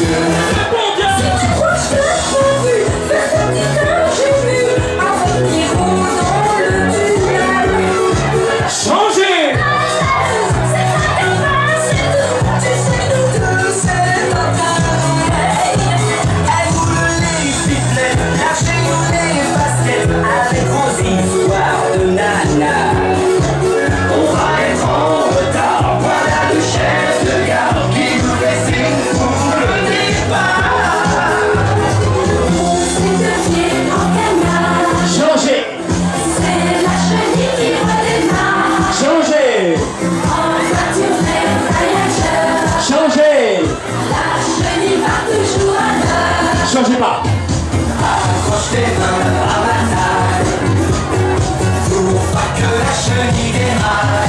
do. changez pas. Accroche tes mains à ma taille, pour pas que la chenille démarre.